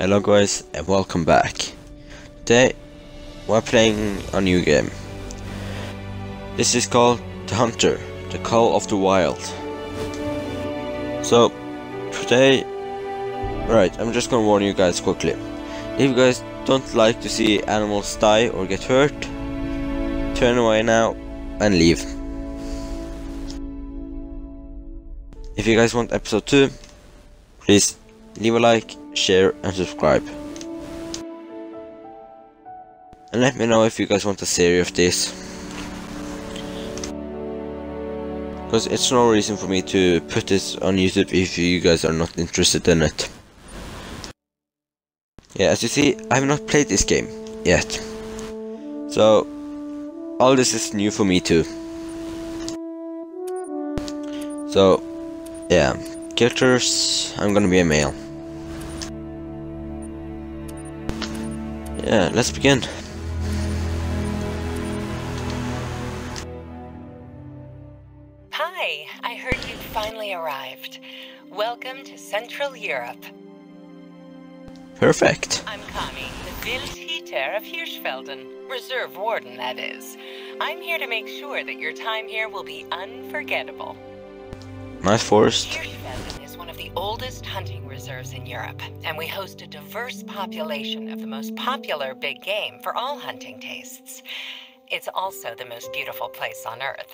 Hello guys and welcome back. Today we're playing a new game. This is called The Hunter, The Call of the Wild. So today, right, I'm just gonna warn you guys quickly. If you guys don't like to see animals die or get hurt, turn away now and leave. If you guys want episode 2, please leave a like, share and subscribe. And let me know if you guys want a series of this. Because it's no reason for me to put this on YouTube if you guys are not interested in it. Yeah, as you see, I have not played this game yet. So, all this is new for me too. So, yeah, characters, I'm gonna be a male. Yeah, let's begin. Hi, I heard you finally arrived. Welcome to Central Europe. Perfect. I'm Kami, the Wildhüter of Hirschfelden. Reserve Warden, that is. I'm here to make sure that your time here will be unforgettable. Nice forest. Hirschfelden one of the oldest hunting reserves in Europe, and we host a diverse population of the most popular big game for all hunting tastes. It's also the most beautiful place on Earth.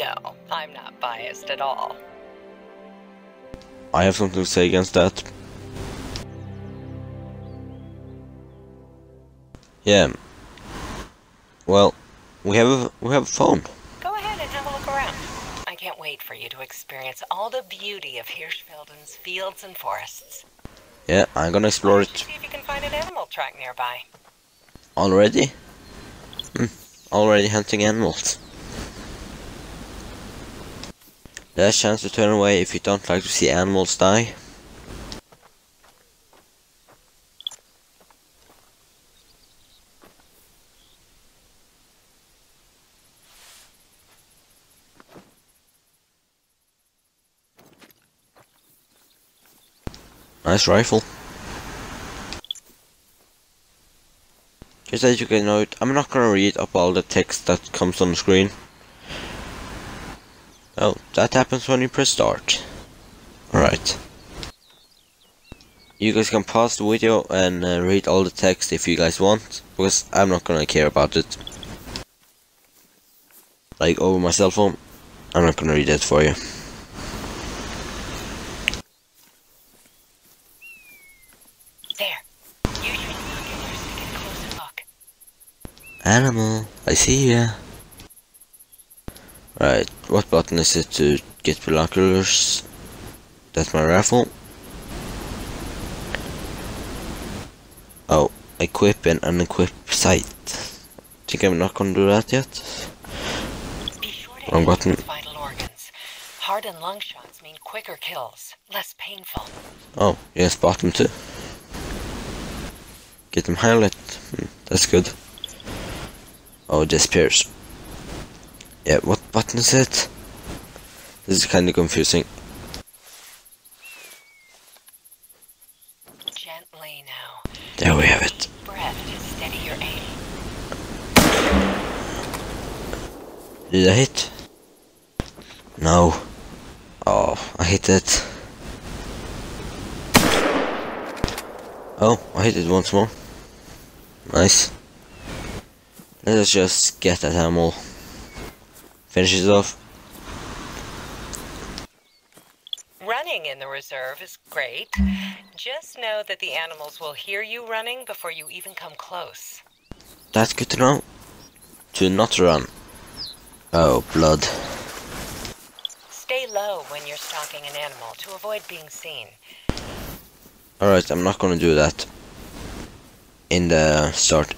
No, I'm not biased at all. I have something to say against that. Yeah. Well, we have a we have a phone. Go ahead and have a look around. I can't wait for you to experience all the beauty of Hirschfelden's fields and forests. Yeah, I'm gonna explore it See if you can find an animal track nearby. already. Hmm, already hunting animals. There's a chance to turn away if you don't like to see animals die. Nice rifle. Just as you can note, I'm not gonna read up all the text that comes on the screen. Oh, that happens when you press start. Alright. You guys can pause the video and uh, read all the text if you guys want, because I'm not gonna care about it. Like over my cell phone, I'm not gonna read it for you. There. Use your binoculars to get a closer look. Animal, I see ya. Right, what button is it to get binoculars? That's my rifle. Oh, equip and unequip sight. Think I'm not gonna do that yet. Be sure to Wrong button. vital organs. Heart and lung shots mean quicker kills, less painful. Oh, yes, bottom too. Get them highlight. Hmm, that's good. Oh, it disappears. Yeah, what button is it? This is kinda confusing. Gently now. There we have it. Breath to steady your aim. Did I hit? No. Oh, I hit it. Oh, I hit it once more. Nice. Let us just get that animal. Finish it off. Running in the reserve is great. Just know that the animals will hear you running before you even come close. That's good to know. To not run. Oh, blood. Stay low when you're stalking an animal to avoid being seen. Alright, I'm not gonna do that. In the start.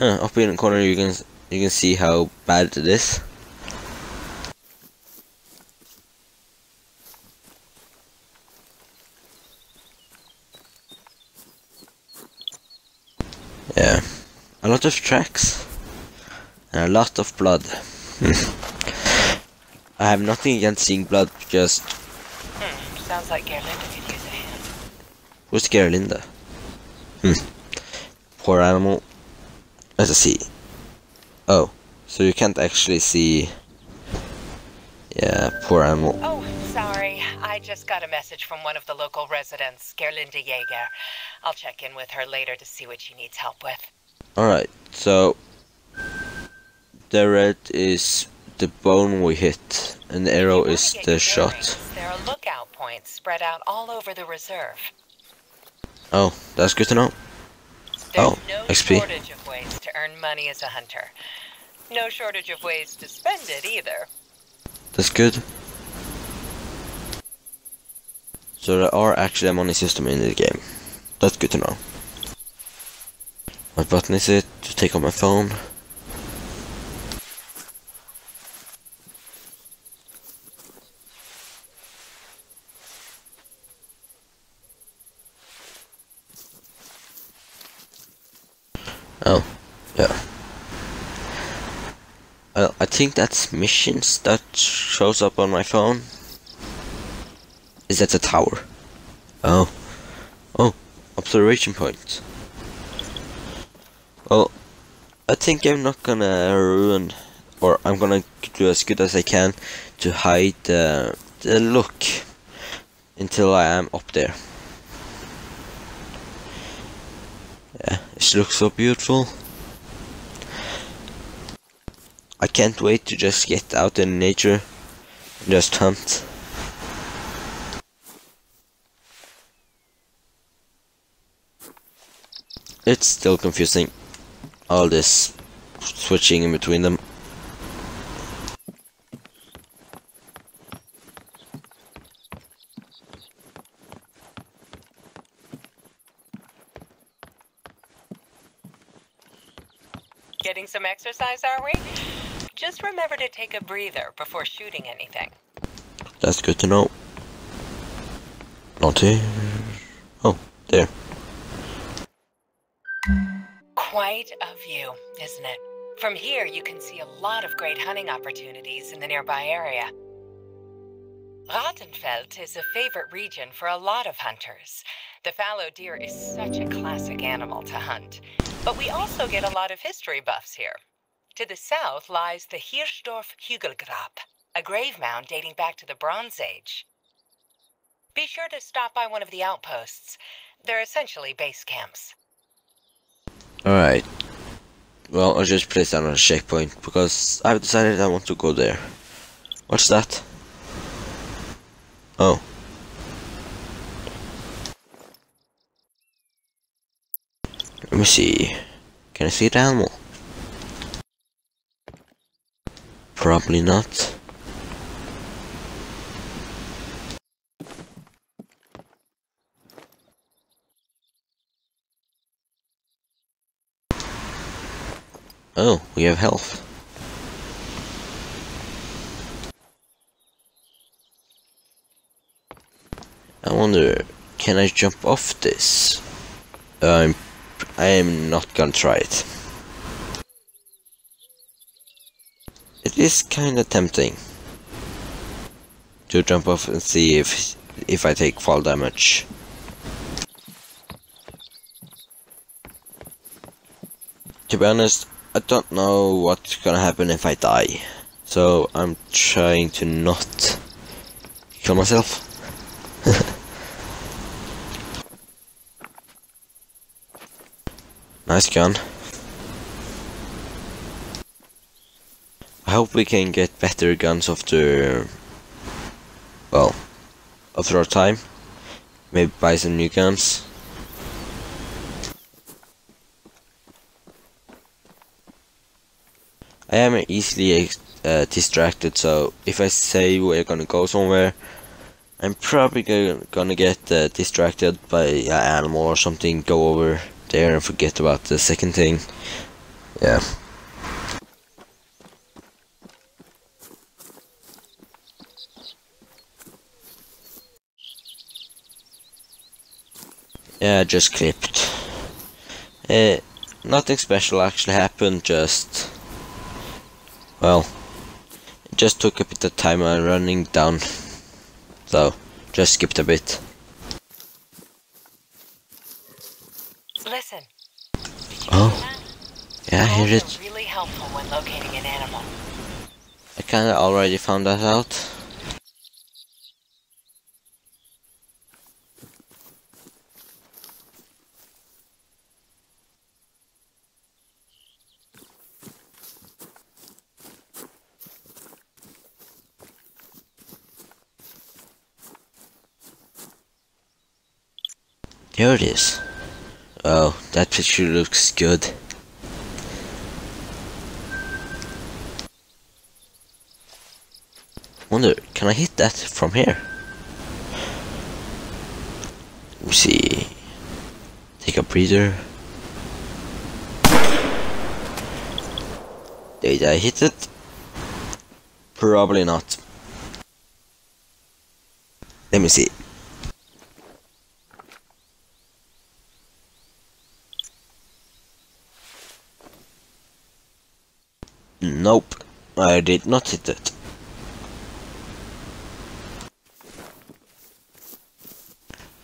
Huh, up in the corner you can you can see how bad it is. Yeah. A lot of tracks. And a lot of blood. I have nothing against seeing blood, just Hmm, sounds like Gerlinda could use a hand. who's Gerlinda? Hmm. Poor animal. Let's see. Oh, so you can't actually see. Yeah, poor animal. Oh, sorry. I just got a message from one of the local residents, Gerlinda Jaeger. I'll check in with her later to see what she needs help with. Alright, so the red is the bone we hit, and the arrow is the shot. bearings, There are lookout points spread out all over the reserve. Oh, that's good to know. Oh, There's Oh, no XP. shortage of ways to earn money as a hunter. No shortage of ways to spend it either. That's good. So there are actually a money system in the game. That's good to know. What button is it to take on my phone? Oh, yeah. Well, I think that's missions that shows up on my phone. Is that the tower? Oh. Oh, observation point. Well, I think I'm not gonna ruin, or I'm gonna do as good as I can to hide the, the look until I am up there. Yeah, it looks so beautiful. I can't wait to just get out in nature and just hunt. It's still confusing, all this switching in between them. Getting some exercise, are we? Just remember to take a breather before shooting anything. That's good to know. Not here. Oh, there. Quite a view, isn't it? From here, you can see a lot of great hunting opportunities in the nearby area. Rattenfeld is a favorite region for a lot of hunters. The fallow deer is such a classic animal to hunt. But we also get a lot of history buffs here. To the south lies the Hirschdorf Hügelgrab, a grave mound dating back to the Bronze Age. Be sure to stop by one of the outposts. They're essentially base camps. Alright. Well, I'll just place down on a checkpoint because I've decided I want to go there. What's that? Oh. Let me see. Can I see the animal? Probably not. Oh, we have health. I wonder, can I jump off this? I'm, I am not gonna try it. It is kinda tempting to jump off and see if if I take fall damage. To be honest, I don't know what's gonna happen if I die. So I'm trying to not kill myself. nice gun. I hope we can get better guns after, well, after our time. Maybe buy some new guns. I am easily uh, distracted, so if I say we're gonna go somewhere, I'm probably go gonna get uh, distracted by an animal or something, go over there and forget about the second thing. Yeah. Yeah, just clipped. Uh, nothing special actually happened, just well, just took a bit of time uh, running down, so just skipped a bit. Listen. Oh, yeah, I hear it. really helpful when locating an animal. I kinda already found that out. There it is. Oh, that picture looks good. Wonder, can I hit that from here? Let me see. Take a breather. Did I hit it? Probably not. Let me see. Nope, I did not hit it.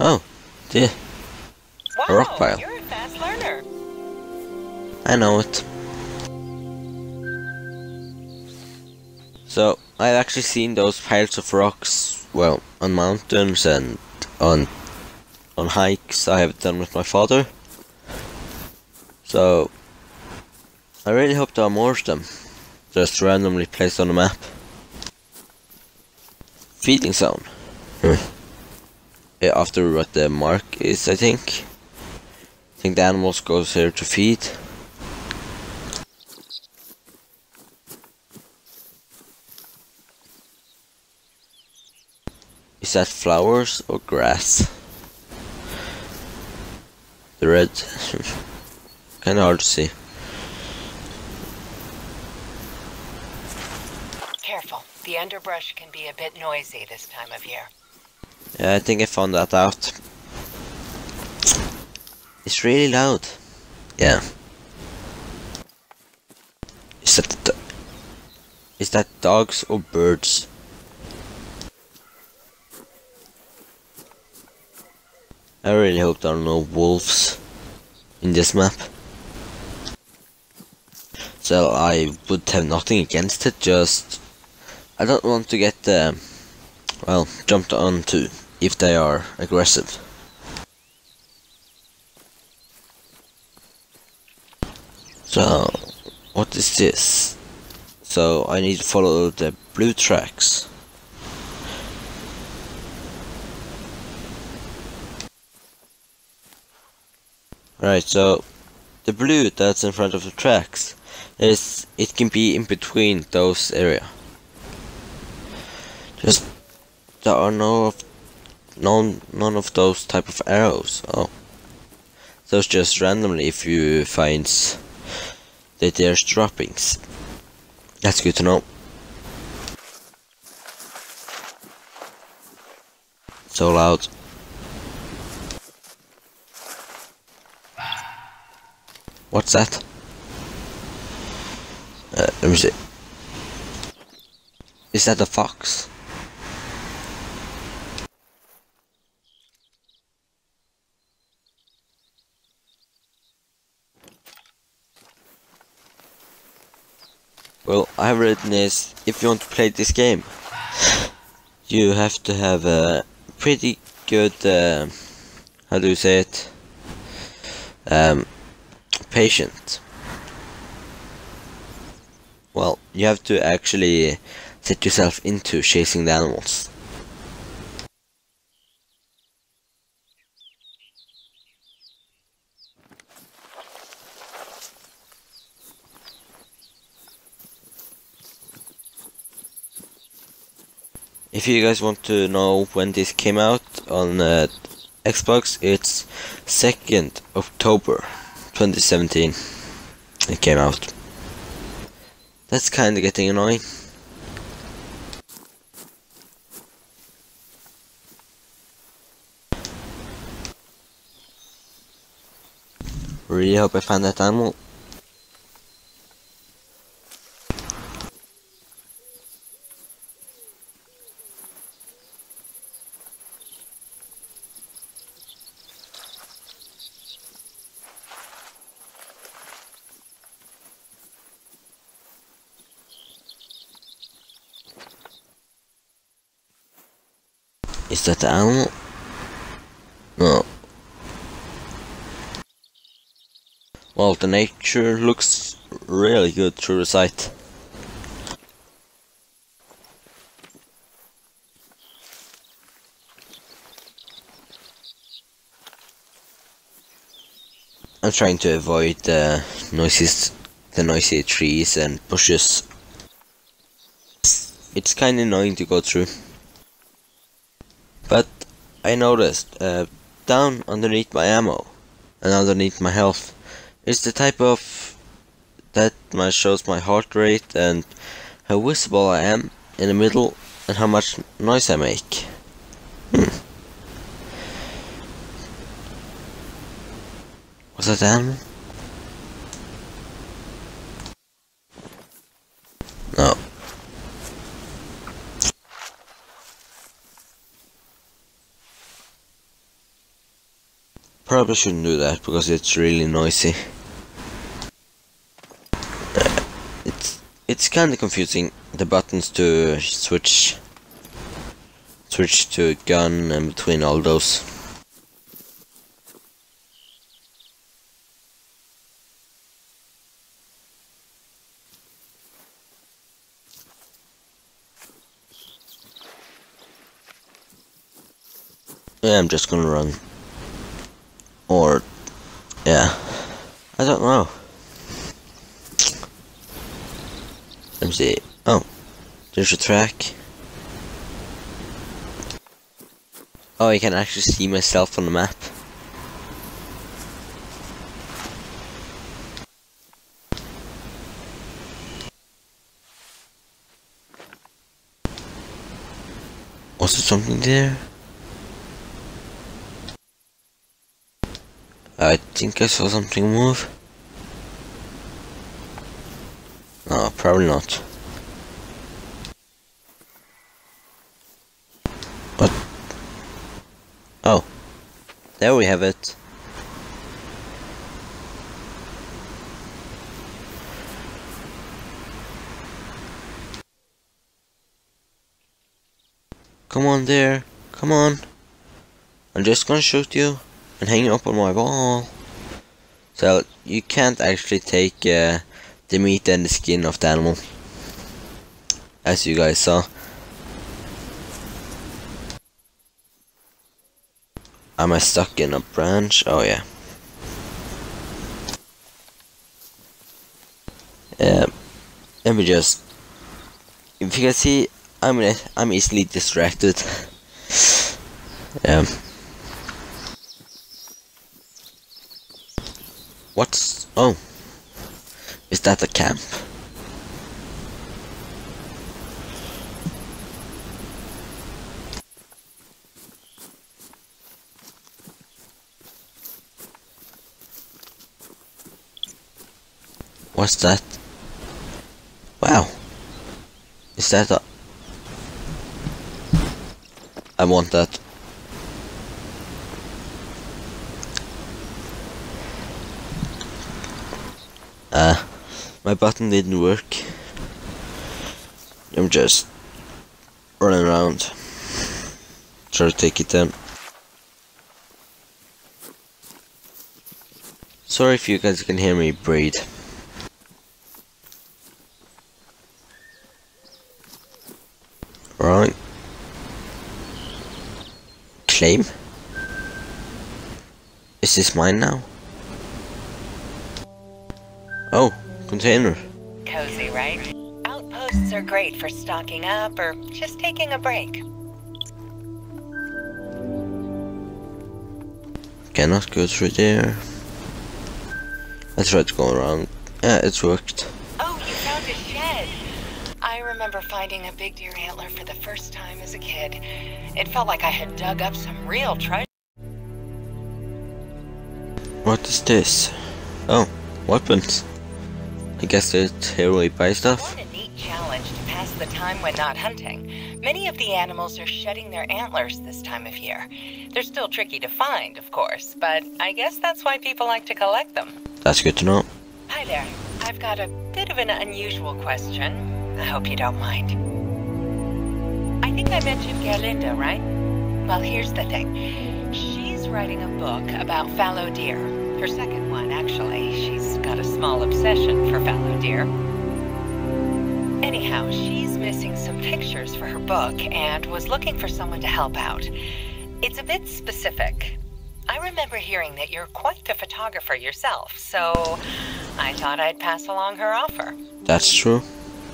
Oh, dear. Wow, rock pile. you're a fast learner. I know it. So, I've actually seen those piles of rocks, well, on mountains and on on hikes I have done with my father. So, I really hope there are more of them, just randomly placed on the map. Feeding zone. Hmm. Yeah, after what the mark is, I think. I think the animals goes here to feed. Is that flowers or grass? The red. Kinda hard to see. Careful. The underbrush can be a bit noisy this time of year. Yeah, I think I found that out. It's really loud. Yeah. Is that is that dogs or birds? I really hope there are no wolves in this map. So I would have nothing against it, just I don't want to get um, well jumped onto if they are aggressive. So what is this? So I need to follow the blue tracks. Right, so the blue that's in front of the tracks is it can be in between those area. Just there are no of none none of those type of arrows. Oh. It's just randomly if you find that there's droppings. That's good to know. So loud. What's that? Uh, let me see. Is that a fox? Well, I've written this, if you want to play this game, you have to have a pretty good, uh, how do you say it, um, patient. Well, you have to actually set yourself into chasing the animals. If you guys want to know when this came out on uh, Xbox, it's 2nd October 2017. It came out. That's kinda getting annoying. Really hope I find that animal. Is that the animal? No. Well, the nature looks really good through the sight. I'm trying to avoid the noises, the noisy trees and bushes. It's kind of annoying to go through. I noticed uh, down underneath my ammo and underneath my health is the type of that shows my heart rate and how visible I am in the middle and how much noise I make. Hmm. Was that animal? No. Probably shouldn't do that because it's really noisy. It's it's kind of confusing the buttons to switch switch to gun and between all those. Yeah, I'm just gonna run. Or, yeah. I don't know. Let me see. Oh, there's a track. Oh, I can actually see myself on the map. Was there something there? I think I saw something move. No, probably not. What? Oh. There we have it. Come on there. Come on. I'm just gonna shoot you and hang it up on my wall. So you can't actually take uh, the meat and the skin of the animal. As you guys saw. Am I stuck in a branch? Oh yeah. Yeah. Let me just. If you can see, I'm I'm easily distracted. yeah. What's... Oh. Is that a camp? What's that? Wow. Is that a... I want that. Uh, my button didn't work. I'm just running around. Try to take it down. Sorry if you guys can hear me breathe. Right. Claim? Is this mine now? Oh, container. Cozy, right? Outposts are great for stocking up or just taking a break. Cannot go through there. I tried to go around. Yeah, it's worked. Oh, you found a shed. I remember finding a big deer antler for the first time as a kid. It felt like I had dug up some real treasure. What is this? Oh, weapons. I guess it's here we buy stuff. What a neat challenge to pass the time when not hunting. Many of the animals are shedding their antlers this time of year. They're still tricky to find, of course, but I guess that's why people like to collect them. That's good to know. Hi there. I've got a bit of an unusual question. I hope you don't mind. I think I mentioned Gerlinda, right? Well, here's the thing. She's writing a book about fallow deer. Her second one, actually. She's got a small obsession for fallow deer. Anyhow, she's missing some pictures for her book and was looking for someone to help out. It's a bit specific. I remember hearing that you're quite the photographer yourself, so I thought I'd pass along her offer. That's true.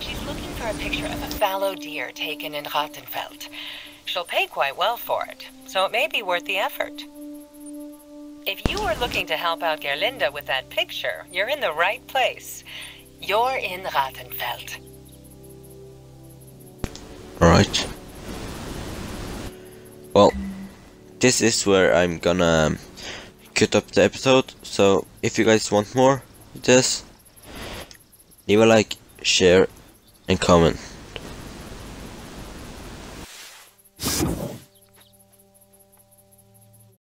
She's looking for a picture of a fallow deer taken in Rattenfeld. She'll pay quite well for it, so it may be worth the effort. If you are looking to help out Gerlinda with that picture, you're in the right place. You're in Rattenfeld. Alright. Well, this is where I'm gonna um, cut up the episode, so if you guys want more of this, leave a like, share, and comment.